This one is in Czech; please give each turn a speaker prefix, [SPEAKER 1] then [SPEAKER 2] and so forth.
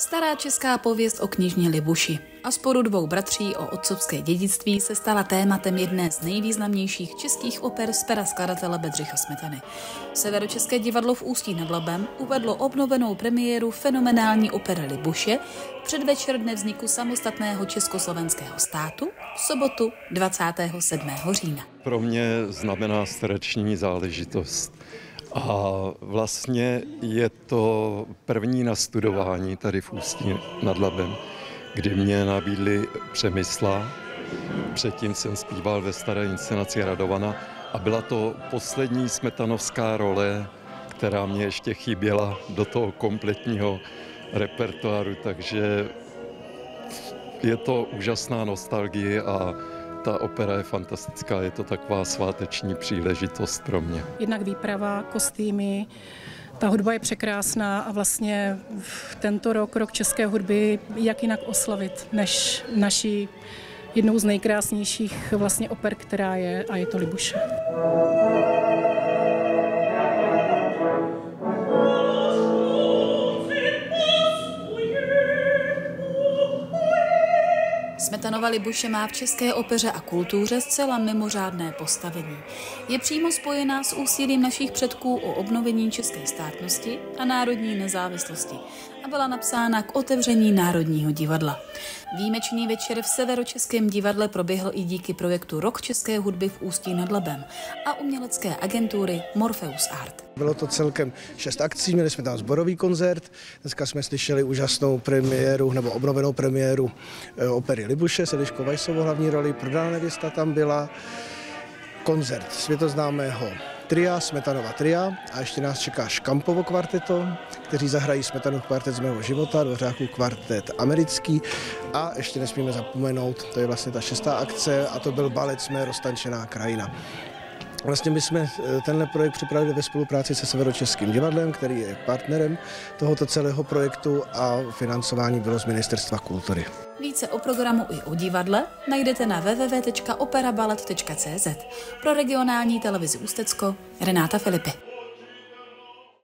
[SPEAKER 1] Stará česká pověst o knižně Libuši a sporu dvou bratří o otcovské dědictví se stala tématem jedné z nejvýznamnějších českých oper z pera skladatele Bedřicha Smetany. Severočeské divadlo v Ústí nad Labem uvedlo obnovenou premiéru fenomenální opery Libuše předvečer dne vzniku samostatného československého státu v sobotu 27. října.
[SPEAKER 2] Pro mě znamená srdeční záležitost a vlastně je to první nastudování tady v Ústí nad Labem, kdy mě nabídli Přemysla. Předtím jsem zpíval ve staré inscenaci Radovana a byla to poslední smetanovská role, která mě ještě chyběla do toho kompletního repertoáru, takže je to úžasná nostalgie a ta opera je fantastická, je to taková sváteční příležitost pro mě.
[SPEAKER 3] Jednak výprava, kostýmy, ta hudba je překrásná a vlastně tento rok, rok české hudby, jak jinak oslavit, než naší jednou z nejkrásnějších vlastně oper, která je, a je to Libuše.
[SPEAKER 1] Smetanova Libuše má v české opeře a kultuře zcela mimořádné postavení. Je přímo spojená s úsilím našich předků o obnovení české státnosti a národní nezávislosti a byla napsána k otevření Národního divadla. Výjimečný večer v Severočeském divadle proběhl i díky projektu Rok české hudby v Ústí nad Labem a umělecké agentury Morpheus Art.
[SPEAKER 4] Bylo to celkem šest akcí, měli jsme tam zborový koncert, dneska jsme slyšeli úžasnou premiéru nebo obnovenou premiéru eh, opery Libuše, Seliško Vajsovo hlavní roli, prodaná nevěsta tam byla, koncert světoznámého tria, Smetanova tria a ještě nás čeká Škampovo kvarteto, kteří zahrají Smetanov kvartet z mého života, Dvořáků kvartet americký a ještě nesmíme zapomenout, to je vlastně ta šestá akce a to byl balet Jsme roztančená krajina. Vlastně my jsme eh, tenhle projekt připravili ve spolupráci se Severočeským divadlem, který je partnerem tohoto celého projektu a financování bylo z Ministerstva kultury.
[SPEAKER 1] Více o programu i o divadle najdete na www.operabalet.cz. Pro regionální televizi Ústecko Renáta Filipy.